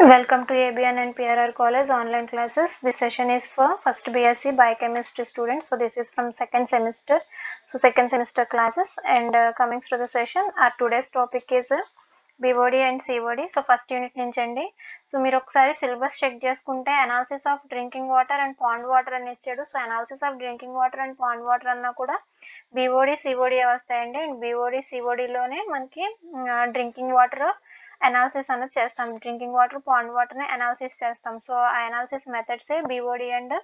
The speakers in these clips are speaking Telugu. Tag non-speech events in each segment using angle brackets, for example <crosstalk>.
Welcome to ABN and PRR College online classes. This session is for first BSc Biochemistry students. So this is from second semester. So second semester classes and uh, coming to the session. Our today's topic is uh, BOD and COD. So first unit నుంచి అండి సో మీరు ఒకసారి సిలబస్ చెక్ చేసుకుంటే analysis of drinking water and pond water అని ఇచ్చాడు so analysis of drinking water and pond water అన్నా కూడా బీఓడి సిఓడి వస్తాయండి అండ్ బీఓడి సిఓడిలోనే మనకి డ్రింకింగ్ వాటర్ అనాలిసిస్ అనేది చేస్తాం. డ్రింకింగ్ వాటర్ పాండ్ వాటర్ని అనాలిసిస్ చేస్తాం. సో ఆ analysis methods BOD and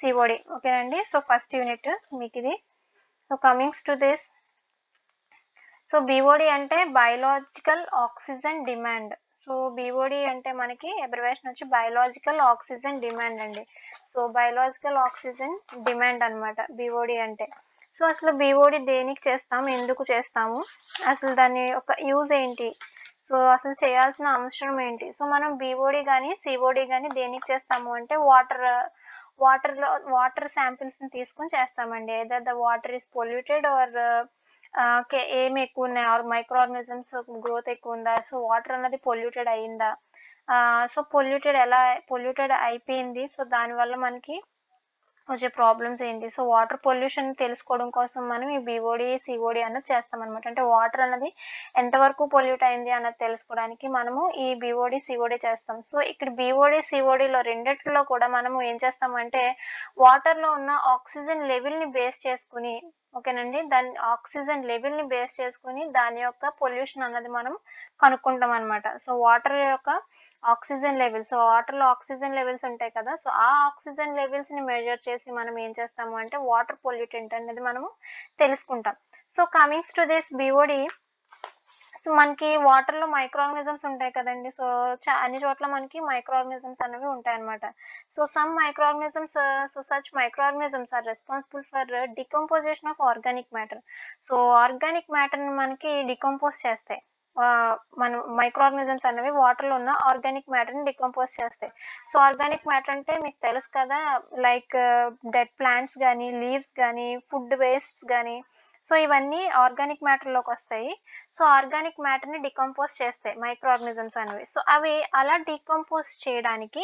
COD ఓకేనండి సో ఫస్ట్ యూనిట్ మీకు ఇది. So comings to this so BOD అంటే biological oxygen demand so BOD అంటే మనకి ఎబ్రివేషన్ వచ్చి బయలాజికల్ ఆక్సిజన్ డిమాండ్ అండి. సో బయలాజికల్ ఆక్సిజన్ డిమాండ్ అనమాట బీఓడి అంటే. సో అసలు బీఓడి దేనికి చేస్తాం? ఎందుకు చేస్తాము? అసలు దాని యొక్క యూజ్ ఏంటి? సో అసలు చేయాల్సిన అవసరం ఏంటి? సో మనం బీఓడి కానీ సిఓడి కానీ దేనికి చేస్తాము అంటే వాటర్ వాటర్లో వాటర్ శాంపిల్స్ని తీసుకొని చేస్తామండి. Either the water is polluted or ఏం ఎక్కువ ఉన్నాయి? ఆర్ మైక్రో ఆర్గానిజమ్స్ గ్రోత్ ఎక్కువ ఉందా? సో వాటర్ అన్నది పొల్యూటెడ్ అయిందా? సో పొల్యూటెడ్ ఎలా పొల్యూటెడ్ అయిపోయింది? సో దానివల్ల మనకి వచ్చే ప్రాబ్లమ్స్ ఏంటి? సో వాటర్ పొల్యూషన్ తెలుసుకోవడం కోసం మనం ఈ బీఓడి సిఓడి అన్నది చేస్తాం అనమాట అంటే వాటర్ అన్నది ఎంతవరకు పొల్యూట్ అయింది అన్నది తెలుసుకోవడానికి మనము ఈ బీఓడి సిఓడి చేస్తాం. సో ఇక్కడ బీఓడి సిఓడిలో రెండిట్లో కూడా మనము ఏం చేస్తామంటే వాటర్లో ఉన్న ఆక్సిజన్ లెవెల్ని బేస్ చేసుకుని ఓకేనండి. దాని ఆక్సిజన్ లెవెల్ని బేస్ చేసుకుని దాని యొక్క పొల్యూషన్ అన్నది మనం కనుక్కుంటాం అనమాట సో వాటర్ యొక్క ఆక్సిజన్ లెవెల్స్ సో వాటర్లో ఆక్సిజన్ లెవెల్స్ ఉంటాయి కదా సో ఆ ఆక్సిజన్ లెవెల్స్ని మెజర్ చేసి మనం ఏం చేస్తాము అంటే వాటర్ పొల్యూటెంట్ అనేది మనము తెలుసుకుంటాం. So comings to this BOD so మనకి వాటర్లో మైక్రో ఆర్గనిజమ్స్ ఉంటాయి కదండి. సో చా అన్ని చోట్ల మనకి మైక్రో ఆర్గనిజమ్స్ అనేవి ఉంటాయి అనమాట so some micro organisms so such micro organisms are responsible for decomposition of organic matter so organic మ్యాటర్ని మనకి డికంపోజ్ చేస్తాయి. Uh, మన మైక్రో ఆర్గనిజమ్స్ అనేవి వాటర్లో ఉన్న ఆర్గానిక్ మ్యాటర్ని డికంపోజ్ చేస్తాయి. సో ఆర్గానిక్ మ్యాటర్ అంటే మీకు తెలుసు కదా లైక్ డెడ్ ప్లాంట్స్ కానీ లీవ్స్ కానీ ఫుడ్ వేస్ట్స్ కానీ సో ఇవన్నీ ఆర్గానిక్ మ్యాటర్లోకి వస్తాయి. సో ఆర్గానిక్ మ్యాటర్ని డికంపోజ్ చేస్తాయి మైక్రో ఆర్గానిజమ్స్ అనేవి. సో అవి అలా డికంపోజ్ చేయడానికి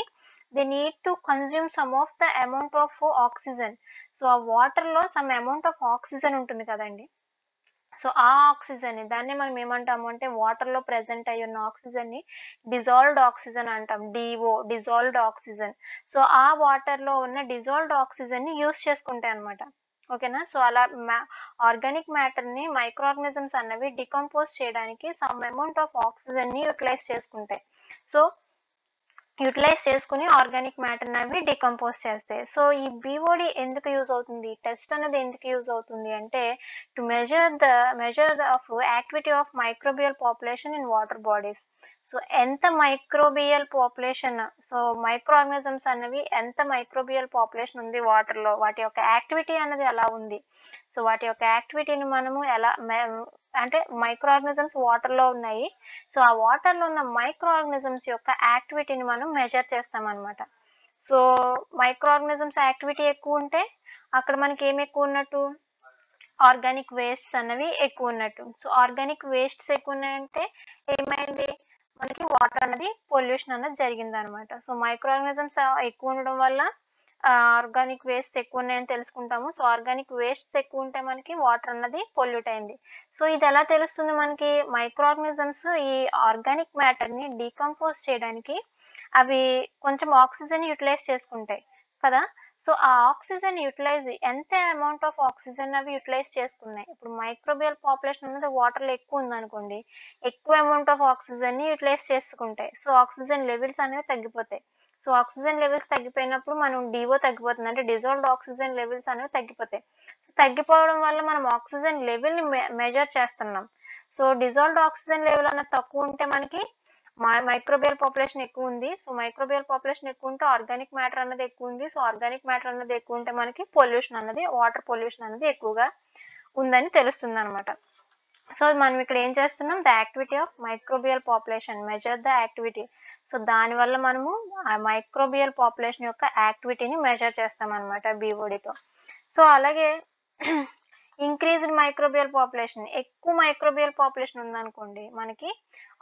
they need to consume some of the amount of oxygen. So ఆ వాటర్లో సమ్ అమౌంట్ ఆఫ్ ఆక్సిజన్ ఉంటుంది కదండి. సో ఆ ఆక్సిజన్ దాన్ని మనం ఏమంటాము అంటే వాటర్లో ప్రజెంట్ అయ్యి ఉన్న ఆక్సిజన్ని డిజాల్వ్డ్ ఆక్సిజన్ అంటాం డిఓ డిజాల్వ్డ్ ఆక్సిజన్. సో ఆ వాటర్లో ఉన్న డిజాల్వ్డ్ ఆక్సిజన్ని యూస్ చేసుకుంటాయి అనమాట ఓకేనా? సో అలా మ్యా ఆర్గానిక్ మ్యాటర్ని మైక్రో ఆర్గానిజమ్స్ అన్నవి డికంపోజ్ చేయడానికి సమ్ అమౌంట్ ఆఫ్ ఆక్సిజన్ని యూటిలైజ్ చేసుకుంటాయి. సో యూటిలైజ్ చేసుకుని ఆర్గానిక్ మ్యాటర్ అవి డికంపోజ్ చేస్తాయి. సో ఈ బీఓడి ఎందుకు యూజ్ అవుతుంది? టెస్ట్ అనేది ఎందుకు యూజ్ అవుతుంది అంటే to measure the measure of activity of microbial population in water bodies so ఎంత microbial population so micro organisms అనేవి ఎంత మైక్రోబియల్ పాపులేషన్ ఉంది వాటర్లో వాటి యొక్క యాక్టివిటీ అనేది ఎలా ఉంది? సో వాటి యొక్క యాక్టివిటీని మనము ఎలా అంటే మైక్రో ఆర్గనిజమ్స్ వాటర్లో ఉన్నాయి. సో ఆ వాటర్లో ఉన్న మైక్రో ఆర్గనిజమ్స్ యొక్క యాక్టివిటీని మనం మెజర్ చేస్తామన్నమాట. సో మైక్రో ఆర్గనిజమ్స్ యాక్టివిటీ ఎక్కువ ఉంటే అక్కడ మనకి ఏమి ఎక్కువ ఉన్నట్టు? ఆర్గానిక్ వేస్ట్స్ అన్నవి ఎక్కువ ఉన్నట్టు. సో ఆర్గానిక్ వేస్ట్స్ ఎక్కువ ఉన్నాయంటే ఏమైంది? మనకి వాటర్ అనేది పొల్యూషన్ అనేది జరిగింది అనమాట సో మైక్రో ఆర్గనిజమ్స్ ఎక్కువ ఉండడం వల్ల ఆర్గానిక్ వేస్ట్ ఎక్కువ ఉన్నాయని తెలుసుకుంటాము. సో ఆర్గానిక్ వేస్ట్ ఎక్కువ ఉంటే మనకి వాటర్ అన్నది పొల్యూట్ అయింది. సో ఇది ఎలా తెలుస్తుంది మనకి? మైక్రో ఆర్గానిజమ్స్ ఈ ఆర్గానిక్ మ్యాటర్ని డీకంపోజ్ చేయడానికి అవి కొంచెం ఆక్సిజన్ యూటిలైజ్ చేసుకుంటాయి కదా? సో ఆ ఆక్సిజన్ యూటిలైజ్ ఎంత అమౌంట్ ఆఫ్ ఆక్సిజన్ అవి యూటిలైజ్ చేసుకున్నాయి ఇప్పుడు మైక్రోబియల్ పాపులేషన్ అనేది వాటర్లో ఎక్కువ ఉందనుకోండి ఎక్కువ అమౌంట్ ఆఫ్ ఆక్సిజన్ని యూటిలైజ్ చేసుకుంటాయి. సో ఆక్సిజన్ లెవెల్స్ అనేవి తగ్గిపోతాయి. సో ఆక్సిజన్ లెవెల్స్ తగ్గిపోయినప్పుడు మనం డివో తగ్గిపోతుంది. అంటే డిజాల్వ్డ్ ఆక్సిజన్ లెవెల్స్ అనేవి తగ్గిపోతాయి. తగ్గిపోవడం వల్ల మనం ఆక్సిజన్ లెవెల్ని మెజర్ చేస్తున్నాం. సో డిజాల్వ్డ్ ఆక్సిజన్ లెవెల్ అనేది తక్కువ ఉంటే మనకి మైక్రోబియల్ పాపులేషన్ ఎక్కువ ఉంది. సో మైక్రోబియల్ పాపులేషన్ ఎక్కువ ఉంటే ఆర్గానిక్ మ్యాటర్ అన్నది ఎక్కువ ఉంది. సో ఆర్గానిక్ మ్యాటర్ అన్నది ఎక్కువ ఉంటే మనకి పొల్యూషన్ అన్నది వాటర్ పొల్యూషన్ అనేది ఎక్కువగా ఉందని తెలుస్తుంది అనమాట సో మనం ఇక్కడ ఏం చేస్తున్నాం? The activity of microbial population measure the activity so దానివల్ల మనము ఆ మైక్రోబియల్ పాపులేషన్ యొక్క యాక్టివిటీని మెజర్ చేస్తాం అనమాట బీఓడితో సో అలాగే <clears throat> ఇంక్రీజ్డ్ మైక్రోబియల్ పాపులేషన్ ఎక్కువ మైక్రోబియల్ పాపులేషన్ ఉందనుకోండి మనకి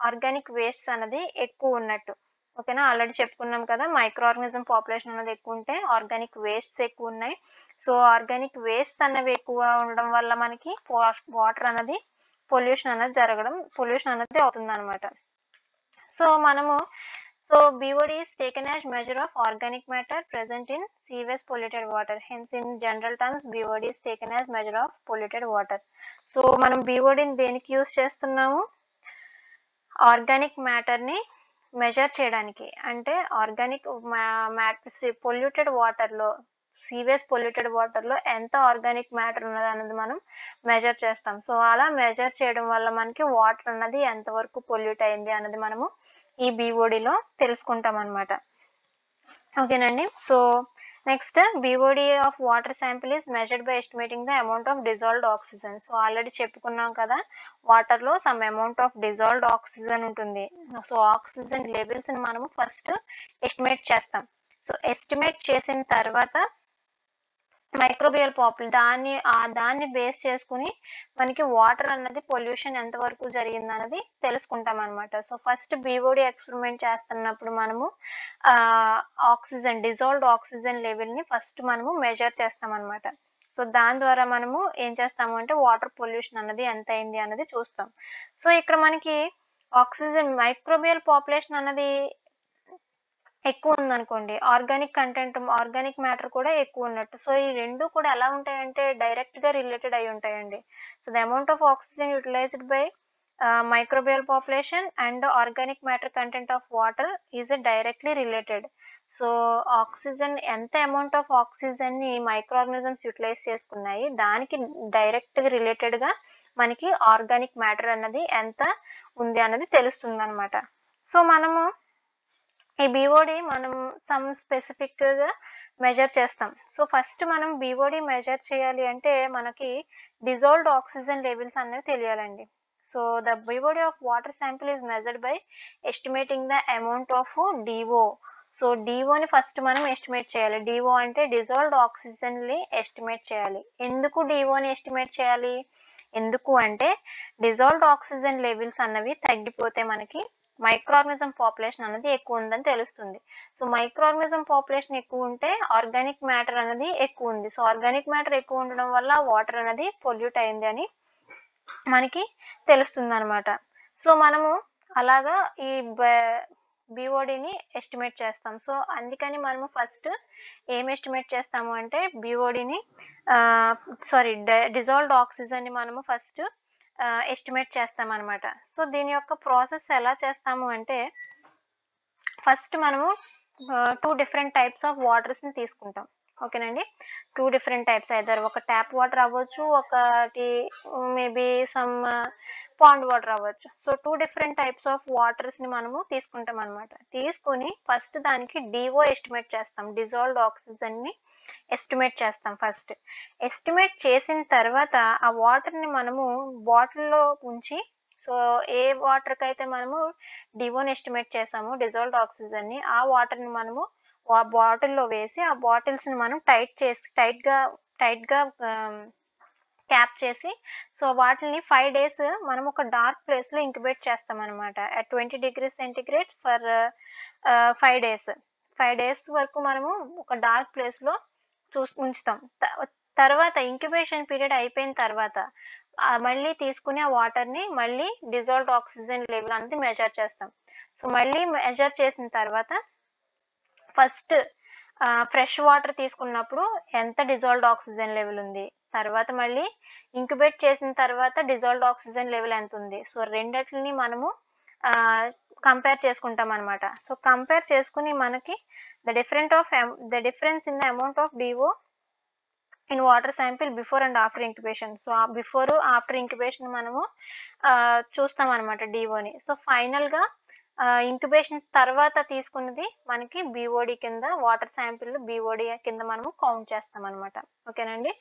ఆర్గానిక్ వేస్ట్ అనేది ఎక్కువ ఉన్నట్టు. ఓకేనా? ఆల్రెడీ చెప్పుకున్నాం కదా మైక్రో ఆర్గానిజం పాపులేషన్ అనేది ఎక్కువ ఉంటే ఆర్గానిక్ వేస్ట్స్ ఎక్కువ ఉన్నాయి. సో ఆర్గానిక్ వేస్ట్ అనేవి ఎక్కువ ఉండడం వల్ల మనకి వాటర్ అనేది పొల్యూషన్ అనేది జరగడం పొల్యూషన్ అనేది అవుతుంది అనమాట సో మనము so BOD is taken as measure of organic matter present in sewage polluted water. Hence, in general terms, BOD is taken as measure of polluted water. So మనం BOD ని దేనికి యూస్ చేస్తున్నాము ఆర్గానిక్ మ్యాటర్ని మెజర్ చేయడానికి అంటే ఆర్గానిక్ పొల్యూటెడ్ వాటర్లో సీవేజ్ పొల్యూటెడ్ వాటర్లో ఎంత ఆర్గానిక్ మ్యాటర్ ఉన్నది అన్నది మనం మెజర్ చేస్తాం సో అలా మెజర్ చేయడం వల్ల మనకి వాటర్ అన్నది ఎంతవరకు పొల్యూట్ అయింది అన్నది మనము ఈ బీఓడిలో తెలుసుకుంటాం అనమాట ఓకేనండి? So next BOD of water sample is measured by estimating the amount of dissolved oxygen so already చెప్పుకున్నాం కదా వాటర్లో some amount of dissolved oxygen ఉంటుంది. సో ఆక్సిజన్ లెవెల్స్ని మనము ఫస్ట్ ఎస్టిమేట్ చేస్తాం. సో ఎస్టిమేట్ చేసిన తర్వాత మైక్రోబియల్ పాపుల్ దాన్ని ఆ దాన్ని బేస్ చేసుకుని మనకి వాటర్ అన్నది పొల్యూషన్ ఎంతవరకు జరిగింది అన్నది తెలుసుకుంటాం అనమాట సో ఫస్ట్ బీఓడి ఎక్స్పెరిమెంట్ చేస్తున్నప్పుడు మనము ఆక్సిజన్ డిజాల్వ్డ్ ఆక్సిజన్ లెవెల్ని ఫస్ట్ మనము మెజర్ చేస్తాం అనమాట సో దాని ద్వారా మనము ఏం చేస్తాము అంటే వాటర్ పొల్యూషన్ అన్నది ఎంత అయింది అన్నది చూస్తాం. సో ఇక్కడ మనకి ఆక్సిజన్ మైక్రోబియల్ పాపులేషన్ అన్నది ఎక్కువ ఉందనుకోండి. ఆర్గానిక్ కంటెంట్ ఆర్గానిక్ మ్యాటర్ కూడా ఎక్కువ ఉన్నట్టు. సో ఈ రెండు కూడా ఎలా ఉంటాయంటే డైరెక్ట్గా రిలేటెడ్ అయి ఉంటాయండి. So the amount of oxygen utilised by microbial population and organic matter content of water is directly related. So oxygen ఎంత అమౌంట్ ఆఫ్ ఆక్సిజన్ని మైక్రో ఆర్గానిజమ్స్ యూటిలైజ్ చేసుకున్నాయి దానికి డైరెక్ట్గా రిలేటెడ్గా మనకి ఆర్గానిక్ మ్యాటర్ అన్నది ఎంత ఉంది అన్నది తెలుస్తుంది అనమాట సో మనము ఈ బీఓడి మనం సమ్ స్పెసిఫిక్గా మెజర్ చేస్తాం. సో ఫస్ట్ మనం బీఓడి మెజర్ చేయాలి అంటే మనకి డిజాల్వ్డ్ ఆక్సిజన్ లెవెల్స్ అనేవి తెలియాలండి. So the BOD of water sample is measured by estimating the amount of DO so డిఓని first మనం ఎస్టిమేట్ చేయాలి. డిఓ అంటే డిజాల్వ్డ్ ఆక్సిజన్ని ఎస్టిమేట్ చేయాలి. ఎందుకు డిఓని ఎస్టిమేట్ చేయాలి? ఎందుకు అంటే డిజాల్వ్డ్ ఆక్సిజన్ లెవెల్స్ అన్నవి తగ్గిపోతే మనకి మైక్రోఆర్గానిజం పాపులేషన్ అనేది ఎక్కువ ఉందని తెలుస్తుంది. సో మైక్రోఆర్గానిజం పాపులేషన్ ఎక్కువ ఉంటే ఆర్గానిక్ మ్యాటర్ అనేది ఎక్కువ ఉంది. సో ఆర్గానిక్ మ్యాటర్ ఎక్కువ ఉండడం వల్ల వాటర్ అనేది పొల్యూట్ అయింది అని మనకి తెలుస్తుంది అనమాట సో మనము అలాగా ఈ బీఓడిని ఎస్టిమేట్ చేస్తాం. సో అందుకని మనము ఫస్ట్ ఏం ఎస్టిమేట్ చేస్తాము అంటే బీఓడిని సారీ డిజాల్వ్డ్ ఆక్సిజన్ని మనము ఫస్ట్ ఎస్టిమేట్ చేస్తామన్నమాట. సో దీని యొక్క ప్రాసెస్ ఎలా చేస్తాము అంటే ఫస్ట్ మనము టూ డిఫరెంట్ టైప్స్ ఆఫ్ వాటర్స్ని తీసుకుంటాం. ఓకేనండి టూ డిఫరెంట్ టైప్స్ ఐదర్ ఒక ట్యాప్ వాటర్ అవ్వచ్చు ఒకటి మేబీ సమ్ పాండ్ వాటర్ అవ్వచ్చు. So two different types of వాటర్స్ని మనము తీసుకుంటాం అనమాట తీసుకుని ఫస్ట్ దానికి డిఓ ఎస్టిమేట్ చేస్తాం. డిజాల్వ్డ్ ఆక్సిజన్ని ఎస్టిమేట్ చేస్తాం ఫస్ట్ ఎస్టిమేట్ చేసిన తర్వాత ఆ వాటర్ని మనము బాటిల్లో ఉంచి సో ఏ వాటర్కి అయితే మనము డివోని ఎస్టిమేట్ చేసాము డిజాల్వ్డ్ ఆక్సిజన్ని ఆ వాటర్ని మనము ఆ బాటిల్లో వేసి ఆ బాటిల్స్ని మనం టైట్ చేసి టైట్గా టైట్గా క్యాప్ చేసి సో వాటిని ఫైవ్ డేస్ మనం ఒక డార్క్ ప్లేస్లో ఇంక్యుబేట్ చేస్తాం అనమాట at twenty degree centigrade for five days five days వరకు మనము ఒక డార్క్ ప్లేస్లో చూ ఉంచుతాం తర్వాత ఇంక్యుబేషన్ పీరియడ్ అయిపోయిన తర్వాత మళ్ళీ తీసుకుని ఆ వాటర్ని మళ్ళీ డిజాల్వ్డ్ ఆక్సిజన్ లెవెల్ అనేది మెజర్ చేస్తాం. సో మళ్ళీ మెజర్ చేసిన తర్వాత ఫస్ట్ ఫ్రెష్ వాటర్ తీసుకున్నప్పుడు ఎంత డిజాల్వ్డ్ ఆక్సిజన్ లెవెల్ ఉంది? తర్వాత మళ్ళీ ఇంక్యుబేట్ చేసిన తర్వాత డిజాల్వ్డ్ ఆక్సిజన్ లెవెల్ ఎంత ఉంది? సో రెండిటిని మనము కంపేర్ చేసుకుంటాం అనమాట సో కంపేర్ చేసుకుని మనకి the different of the difference in the amount of DO in water sample before and after incubation so before after incubation మనము చూస్తాం అనమాట డిఓని సో ఫైనల్గా ఇంక్యుబేషన్ తర్వాత తీసుకున్నది మనకి బీఓడి కింద వాటర్ శాంపిల్ బీఓడి కింద మనము కౌంట్ చేస్తాం అనమాట ఓకేనండి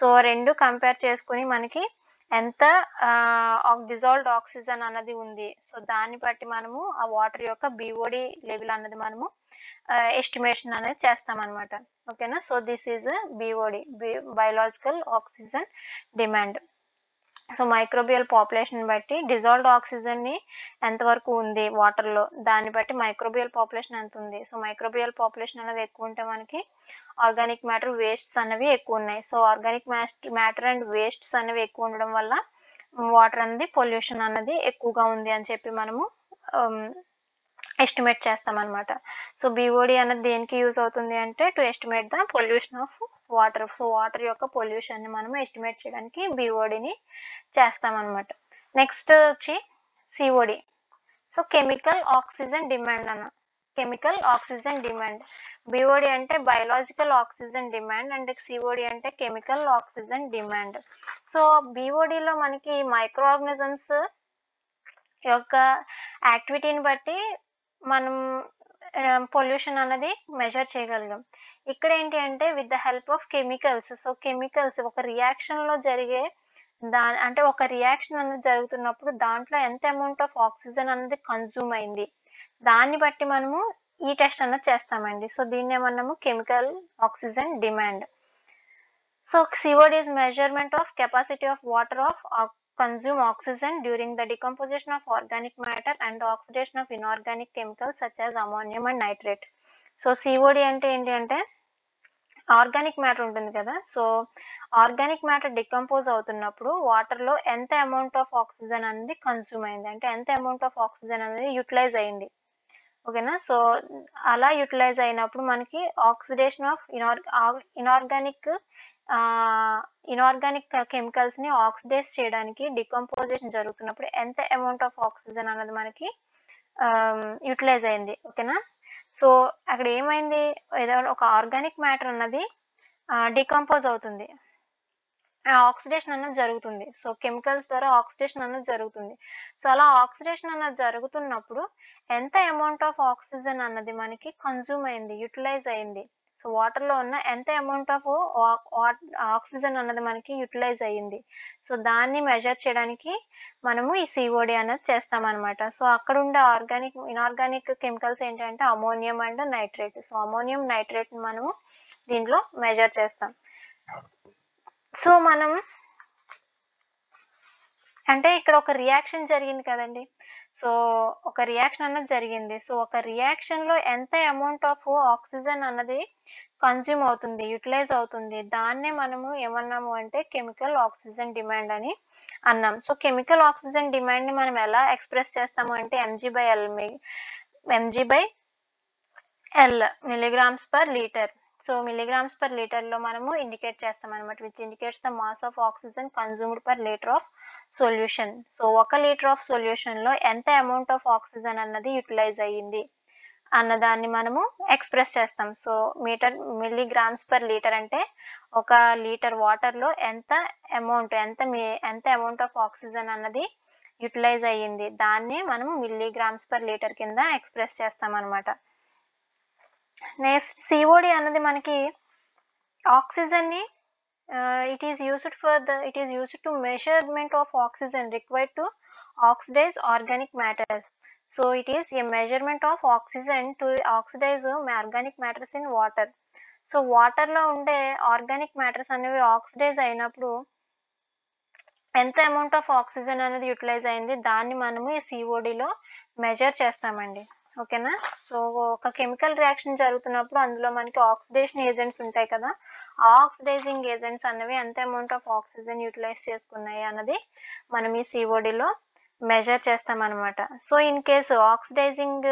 సో రెండు కంపేర్ చేసుకుని మనకి ఎంత డిజాల్వ్డ్ ఆక్సిజన్ అన్నది ఉంది. సో దాన్ని బట్టి మనము ఆ వాటర్ యొక్క బిఓడి లెవెల్ అన్నది మనము ఎస్టిమేషన్ అనేది చేస్తాం అనమాట ఓకేనా so this is BOD biological oxygen demand so microbial population బట్టి డిజాల్వ్డ్ ఆక్సిజన్ని ఎంతవరకు ఉంది వాటర్లో దాన్ని బట్టి మైక్రోబియల్ పాపులేషన్ ఎంత ఉంది? సో మైక్రోబియల్ పాపులేషన్ అనేది ఎక్కువ ఉంటే మనకి ఆర్గానిక్ మ్యాటర్ వేస్ట్స్ అనేవి ఎక్కువ ఉన్నాయి. So organic matter and wastes అనేవి ఎక్కువ ఉండడం వల్ల వాటర్ అనేది పొల్యూషన్ అన్నది ఎక్కువగా ఉంది అని చెప్పి మనము um, ఎస్టిమేట్ చేస్తామన్నమాట. సో బీఓడి అనేది దేనికి యూజ్ అవుతుంది అంటే to estimate the pollution of water so water యొక్క పొల్యూషన్ని మనం ఎస్టిమేట్ చేయడానికి బీఓడిని చేస్తామన్నమాట. నెక్స్ట్ వచ్చి COD so chemical oxygen demand అన్న. కెమికల్ ఆక్సిజన్ డిమాండ్ బిఓడి అంటే biological oxygen demand and COD అంటే కెమికల్ ఆక్సిజన్ డిమాండ్ సో బిఓడిలో మనకి మైక్రో ఆర్గనిజమ్స్ యొక్క యాక్టివిటీని బట్టి మనం eh, పొల్యూషన్ అనేది మెజర్ చేయగలిగాం. ఇక్కడ ఏంటి అంటే with the help of chemicals so chemicals ఒక రియాక్షన్లో జరిగే దా అంటే ఒక రియాక్షన్ అనేది జరుగుతున్నప్పుడు దాంట్లో ఎంత అమౌంట్ ఆఫ్ ఆక్సిజన్ అనేది కన్జ్యూమ్ అయింది? దాన్ని బట్టి మనము ఈ టెస్ట్ అన్నది చేస్తామండి. సో దీన్ని ఏమన్నాము? Chemical oxygen demand so COD is measurement of capacity of water of consume oxygen during the decomposition of organic matter and the oxidation of inorganic chemicals such as ammonium and nitrate. So COD అంటే ఏంటి అంటే ఆర్గానిక్ మ్యాటర్ ఉంటుంది కదా. సో ఆర్గానిక్ మ్యాటర్ డికంపోజ్ అవుతున్నప్పుడు వాటర్లో ఎంత అమౌంట్ ఆఫ్ ఆక్సిజన్ అనేది కన్స్యూమ్ అయింది? అంటే ఎంత అమౌంట్ ఆఫ్ ఆక్సిజన్ అనేది యూటిలైజ్ అయింది? ఓకేనా సో అలా యూటిలైజ్ అయినప్పుడు మనకి ఆక్సిడేషన్ ఆఫ్ ఇనార్ ఇనార్గానిక్ ఇనార్గానిక్ కెమికల్స్ని ఆక్సిడైజ్ చేయడానికి డికంపోజిషన్ జరుగుతున్నప్పుడు ఎంత అమౌంట్ ఆఫ్ ఆక్సిజన్ అనేది మనకి యూటిలైజ్ అయింది? ఓకేనా సో అక్కడ ఏమైంది? ఏదో ఒక ఆర్గానిక్ మ్యాటర్ అన్నది డికంపోజ్ అవుతుంది. ఆక్సిడేషన్ అన్నది జరుగుతుంది. సో కెమికల్స్ ద్వారా ఆక్సిడేషన్ అన్నది జరుగుతుంది. సో అలా ఆక్సిడేషన్ అన్నది జరుగుతున్నప్పుడు ఎంత అమౌంట్ ఆఫ్ ఆక్సిజన్ అన్నది మనకి కన్జ్యూమ్ అయింది యూటిలైజ్ అయింది? సో వాటర్లో ఉన్న ఎంత అమౌంట్ ఆఫ్ ఆక్సిజన్ అన్నది మనకి యూటిలైజ్ అయ్యింది. సో దాన్ని మెజర్ చేయడానికి మనము ఈ సిఓడి అనేది చేస్తామన్నమాట. సో అక్కడ ఉండే ఆర్గానిక్ ఇనార్గానిక్ కెమికల్స్ ఏంటంటే ammonium and nitrate so ammonium nitrate మనము దీంట్లో మెజర్ చేస్తాం. సో మనం అంటే ఇక్కడ ఒక రియాక్షన్ జరిగింది కదండి. సో ఒక రియాక్షన్ అన్నది జరిగింది. సో ఒక రియాక్షన్లో ఎంత అమౌంట్ ఆఫ్ ఆక్సిజన్ అన్నది కన్జ్యూమ్ అవుతుంది యూటిలైజ్ అవుతుంది. దాన్నే మనము ఏమన్నాము అంటే కెమికల్ ఆక్సిజన్ డిమాండ్ అని అన్నాం. సో కెమికల్ ఆక్సిజన్ డిమాండ్ని మనం ఎలా ఎక్స్ప్రెస్ చేస్తాము అంటే MG by L MG by L milligrams per litre so milligrams per లీటర్లో మనము ఇండికేట్ చేస్తాం అనమాట which indicates the mass of oxygen consumed per litre of solution so ఒక లీటర్ ఆఫ్ సొల్యూషన్లో ఎంత అమౌంట్ ఆఫ్ ఆక్సిజన్ అన్నది యూటిలైజ్ అయ్యింది? అన్నదాన్ని మనము ఎక్స్ప్రెస్ చేస్తాం. So meter milligrams per litre అంటే ఒక లీటర్ వాటర్లో ఎంత అమౌంట్ ఎంత మీ ఎంత అమౌంట్ ఆఫ్ ఆక్సిజన్ అన్నది యూటిలైజ్ అయ్యింది. దాన్ని మనము మిల్లీగ్రామ్స్ పర్ లీటర్ కింద ఎక్స్ప్రెస్ చేస్తాం అనమాట నెక్స్ట్ సిఓడి అన్నది మనకి ఆక్సిజన్ని it is used for the it is used to measurement of oxygen required to oxidize organic matters so it is a measurement of oxygen to oxidize organic matters in water so వాటర్లో ఉండే ఆర్గానిక్ మ్యాటర్స్ అనేవి ఆక్సిడైజ్ అయినప్పుడు ఎంత అమౌంట్ ఆఫ్ ఆక్సిజన్ అనేది యూటిలైజ్ అయింది దాన్ని మనము ఈ సిఓడిలో మెజర్ చేస్తామండి. ఓకేనా సో ఒక కెమికల్ రియాక్షన్ జరుగుతున్నప్పుడు అందులో మనకి ఆక్సిడేషన్ ఏజెంట్స్ ఉంటాయి కదా ఆక్సిడైజింగ్ ఏజెంట్స్ అనేవి ఎంత అమౌంట్ ఆఫ్ ఆక్సిజన్ యూటిలైజ్ చేసుకున్నాయి అన్నది మనం ఈ సిఓడిలో మెజర్ చేస్తామన్నమాట. So in case oxidizing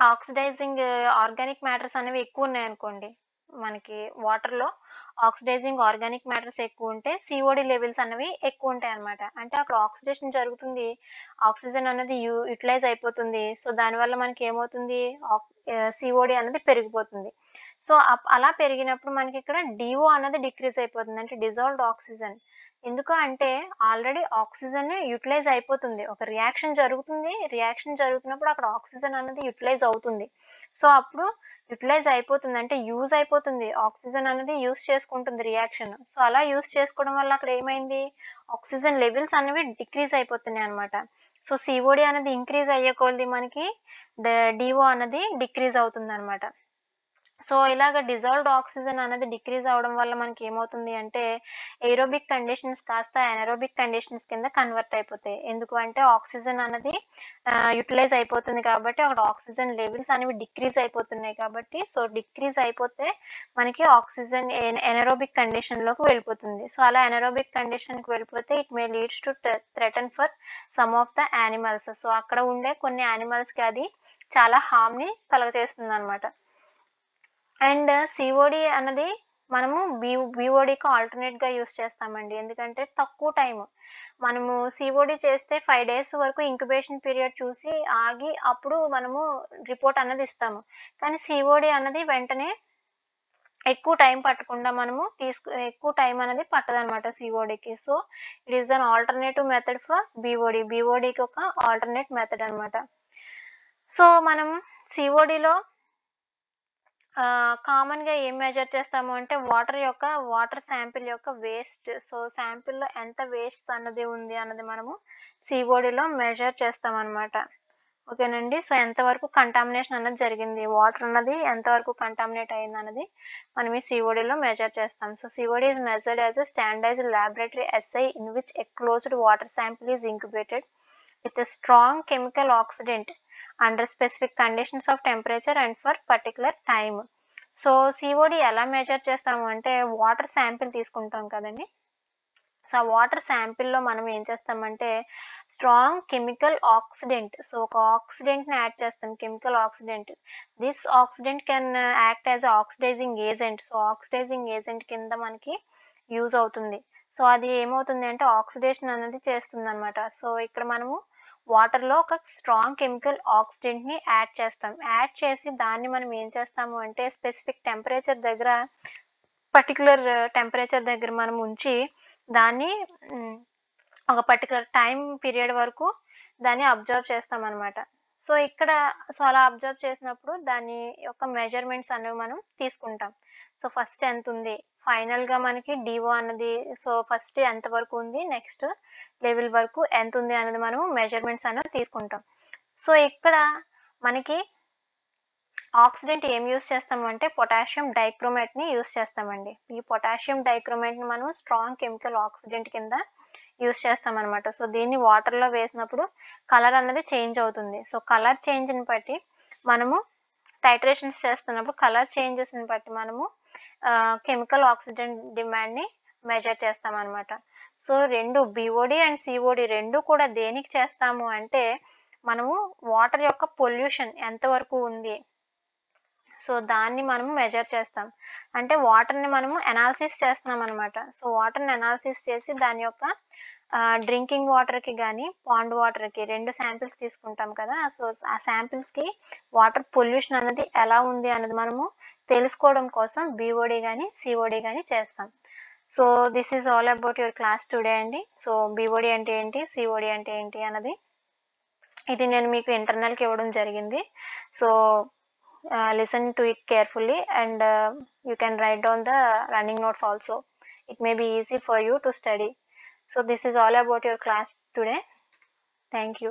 oxidizing organic matters అనేవి ఎక్కువ ఉన్నాయనుకోండి మనకి వాటర్లో ఆక్సిడైజింగ్ ఆర్గానిక్ మ్యాటర్స్ ఎక్కువ ఉంటే సిఓడి లెవెల్స్ అనేవి ఎక్కువ ఉంటాయి అనమాట అంటే అక్కడ ఆక్సిడేషన్ జరుగుతుంది ఆక్సిజన్ అనేది యూ యూటిలైజ్ అయిపోతుంది. సో దానివల్ల మనకి ఏమవుతుంది? సిఓడి eh, అనేది పెరిగిపోతుంది. సో అలా పెరిగినప్పుడు మనకి ఇక్కడ డిఓ అన్నది డిక్రీజ్ అయిపోతుంది. అంటే డిజాల్వ్డ్ ఆక్సిజన్ ఎందుకు అంటే ఆల్రెడీ ఆక్సిజన్ యూటిలైజ్ అయిపోతుంది. ఒక రియాక్షన్ జరుగుతుంది. రియాక్షన్ జరుగుతున్నప్పుడు అక్కడ ఆక్సిజన్ అనేది యూటిలైజ్ అవుతుంది. సో అప్పుడు యూటిలైజ్ అయిపోతుంది. అంటే యూజ్ అయిపోతుంది. ఆక్సిజన్ అనేది యూజ్ చేసుకుంటుంది రియాక్షన్. సో అలా యూజ్ చేసుకోవడం వల్ల అక్కడ ఏమైంది? ఆక్సిజన్ లెవెల్స్ అనేవి డిక్రీజ్ అయిపోతున్నాయి అనమాట సో సిఓడి అనేది ఇంక్రీజ్ అయ్యే కొలది మనకి డిఓ అనేది డిక్రీజ్ అవుతుంది అనమాట సో ఇలాగ డిజాల్వ్డ్ ఆక్సిజన్ అనేది డిక్రీజ్ అవ్వడం వల్ల మనకి ఏమవుతుంది అంటే ఏరోబిక్ కండిషన్స్ కాస్త ఎనరోబిక్ కండిషన్స్ కింద కన్వర్ట్ అయిపోతాయి. ఎందుకు అంటే ఆక్సిజన్ అనేది యూటిలైజ్ అయిపోతుంది కాబట్టి అక్కడ ఆక్సిజన్ లెవెల్స్ అనేవి డిక్రీజ్ అయిపోతున్నాయి కాబట్టి సో డిక్రీజ్ అయిపోతే మనకి ఆక్సిజన్ ఎనరోబిక్ కండిషన్లోకి వెళ్ళిపోతుంది. సో అలా ఎనరోబిక్ కండిషన్కి వెళ్ళిపోతే it may leads to threaten for some of the animals so అక్కడ ఉండే కొన్ని యానిమల్స్కి అది చాలా హామ్ని కలగజేస్తుంది అనమాట అండ్ సిఓడి అన్నది మనము బి బీఓడికి ఆల్టర్నేట్గా యూస్ చేస్తామండి. ఎందుకంటే తక్కువ టైం మనము సిఓడి చేస్తే ఫైవ్ డేస్ వరకు ఇంక్యుబేషన్ పీరియడ్ చూసి ఆగి అప్పుడు మనము రిపోర్ట్ అన్నది ఇస్తాము. కానీ సిఓడి అన్నది వెంటనే ఎక్కువ టైం పట్టకుండా మనము తీసుకు ఎక్కువ టైం అనేది పట్టదనమాట సిఓడికి so it is an alternative method for BOD బీఓడికి ఒక ఆల్టర్నేట్ మెథడ్ అనమాట సో మనం సిఓడిలో కామన్గా ఏం మెజర్ చేస్తాము అంటే వాటర్ యొక్క వాటర్ శాంపిల్ యొక్క వేస్ట్ సో శాంపిల్లో ఎంత వేస్ట్ అన్నది ఉంది అన్నది మనము సిఓడిలో మెజర్ చేస్తామనమాట ఓకేనండి? సో ఎంతవరకు కంటామినేషన్ అన్నది జరిగింది? వాటర్ అన్నది ఎంతవరకు కంటామినేట్ అయింది అన్నది మనం ఈ సిఓడిలో మెజర్ చేస్తాం. So COD is measured as a standardize laboratory assay in which a closed water sample is incubated with a strong chemical oxidant under specific conditions of temperature and for particular time so COD ఎలా మెజర్ చేస్తాము అంటే వాటర్ శాంపిల్ తీసుకుంటాం కదండి. సో ఆ వాటర్ శాంపిల్లో మనం ఏం చేస్తామంటే స్ట్రాంగ్ కెమికల్ ఆక్సిడెంట్ సో ఒక ఆక్సిడెంట్ని యాడ్ చేస్తాం chemical oxidant this oxidant can act as oxidizing agent so oxidizing agent కింద మనకి యూజ్ అవుతుంది. సో అది ఏమవుతుంది అంటే ఆక్సిడేషన్ అనేది చేస్తుంది అనమాట సో ఇక్కడ మనము వాటర్లో ఒక స్ట్రాంగ్ కెమికల్ ఆక్సిడెంట్ని యాడ్ చేస్తాం. యాడ్ చేసి దాన్ని మనం ఏం చేస్తాము అంటే స్పెసిఫిక్ టెంపరేచర్ దగ్గర పర్టికులర్ టెంపరేచర్ uh, దగ్గర మనం ఉంచి దాన్ని ఒక పర్టికులర్ టైం పీరియడ్ వరకు దాన్ని అబ్జర్వ్ చేస్తాం అనమాట సో ఇక్కడ సో అలా అబ్జర్వ్ చేసినప్పుడు దాని యొక్క మెజర్మెంట్స్ అనేవి మనం తీసుకుంటాం. సో ఫస్ట్ ఎంత ఉంది? ఫైనల్గా మనకి డివో అన్నది సో ఫస్ట్ ఎంత వరకు ఉంది? నెక్స్ట్ లెవెల్ వరకు ఎంత ఉంది అనేది మనం మెజర్మెంట్స్ అనేది తీసుకుంటాం. సో ఇక్కడ మనకి ఆక్సిడెంట్ ఏం యూస్ చేస్తామంటే పొటాషియం డైక్రోమేట్ని యూస్ చేస్తామండి. ఈ పొటాషియం డైక్రోమేట్ని మనం స్ట్రాంగ్ కెమికల్ ఆక్సిడెంట్ కింద యూస్ చేస్తామన్నమాట. సో దీన్ని వాటర్లో వేసినప్పుడు కలర్ అనేది చేంజ్ అవుతుంది. సో కలర్ చేంజ్ని బట్టి మనము టైట్రేషన్స్ చేస్తున్నప్పుడు కలర్ చేంజెస్ని బట్టి మనము కెమికల్ ఆక్సిడెంట్ డిమాండ్ని మెజర్ చేస్తామన్నమాట. సో రెండు బిఓడి అండ్ సిఓడి రెండు కూడా దేనికి చేస్తాము అంటే మనము వాటర్ యొక్క పొల్యూషన్ ఎంతవరకు ఉంది? సో దాన్ని మనము మెజర్ చేస్తాం. అంటే వాటర్ని మనము ఎనాలిసిస్ చేస్తున్నాం అనమాట సో వాటర్ని ఎనాలిసిస్ చేసి దాని యొక్క డ్రింకింగ్ వాటర్కి కానీ పాండ్ వాటర్కి రెండు శాంపిల్స్ తీసుకుంటాం కదా. సో ఆ శాంపిల్స్కి వాటర్ పొల్యూషన్ అనేది ఎలా ఉంది అనేది మనము తెలుసుకోవడం కోసం బీఓడి కానీ సిఓడి కానీ చేస్తాం. So this is all about your class today అండి. సో బీఓడి అంటే ఏంటి? సిఓడి అంటే ఏంటి అన్నది ఇది నేను మీకు ఇంటర్నల్కి ఇవ్వడం జరిగింది. So listen to it carefully and you can write down the running notes also it may be easy for you to study so this is all about your class today thank you